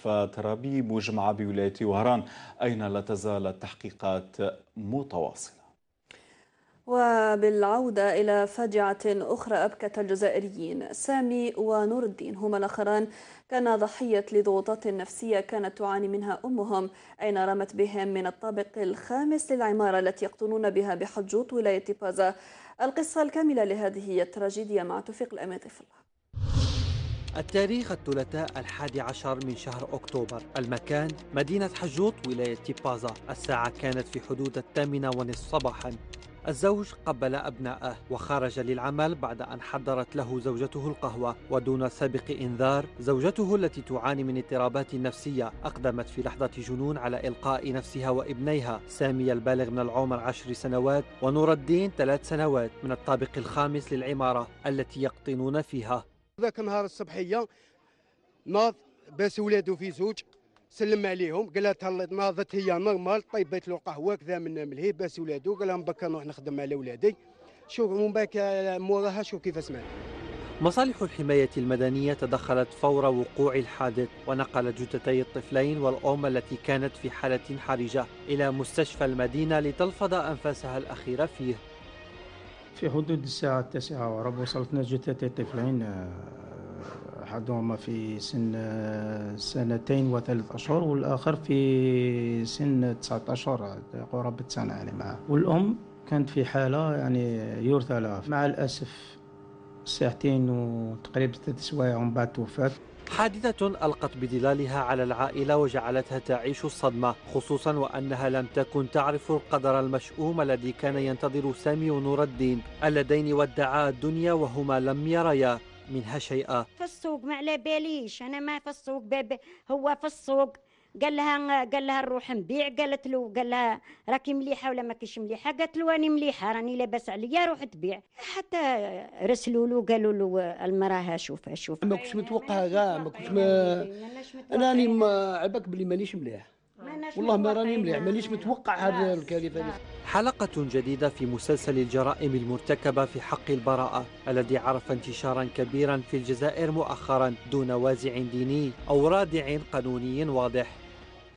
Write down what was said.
مستشفى ترابي مجمع بولاية وهران أين لا تزال التحقيقات متواصلة؟ وبالعودة إلى فاجعة أخرى أبكت الجزائريين سامي ونور الدين هما الآخران. كان ضحية لضغوطات نفسية كانت تعاني منها أمهم أين رمت بهم من الطابق الخامس للعمارة التي يقطنون بها بحجوط ولاية بازا. القصة الكاملة لهذه التراجيديا مع توفيق الأمين ضيف الله. التاريخ الثلاثاء الحادي عشر من شهر أكتوبر. المكان مدينة حجوط ولاية تيبازا. الساعة كانت في حدود الثامنة ونصف صباحا. الزوج قبل أبنائه وخرج للعمل بعد أن حضرت له زوجته القهوة. ودون سابق إنذار زوجته التي تعاني من اضطرابات نفسية أقدمت في لحظة جنون على إلقاء نفسها وابنيها. سامي البالغ من العمر عشر سنوات ونور الدين ثلاث سنوات من الطابق الخامس للعمارة التي يقطنون فيها. ذاك النهار الصبحية ناض باس ولادو في زوج سلم عليهم قال لها ناضت هي نورمال طيبت له قهوة كذا من ملهي باس ولادو قال لهم بكا نروح نخدم على ولادي. شوف من باك موراها شوف كيف سمعت مصالح الحماية المدنية تدخلت فور وقوع الحادث ونقلت جثتي الطفلين والأم التي كانت في حالة حرجة إلى مستشفى المدينة لتلفظ أنفاسها الأخيرة فيه. في حدود الساعة التاسعة وربع وصلتنا جثتي الطفلين أحدهما في سن سنتين وثلاث أشهر والآخر في سن 19 قرابة سنة يعني معه والأم كانت في حالة يعني يرثى لها. مع الأسف ساعتين وتقريبا ثلاث سوايع من بعد توفات. حادثة ألقت بظلالها على العائلة وجعلتها تعيش الصدمة خصوصا وأنها لم تكن تعرف القدر المشؤوم الذي كان ينتظر سامي ونور الدين اللذين ودعا الدنيا وهما لم يريا منها شيئا. في السوق ما على باليش أنا ما في السوق باب هو في السوق. قال لها قال لها نروح نبيع قالت له قال لها راكي مليحة ولا ما كيش مليحة؟ قالت له راني مليحة راني لاباس عليا روح تبيع حتى رسلوا له قالوا له المرأة شوف شوف ما كنتش متوقع كاع ما كنتش ما أنا راني ما عباك بلي مانيش مليح. والله ما راني مليح مانيش متوقع هذه. الكارثه حلقة جديدة في مسلسل الجرائم المرتكبة في حق البراءة الذي عرف انتشارا كبيرا في الجزائر مؤخرا دون وازع ديني أو رادع قانوني واضح.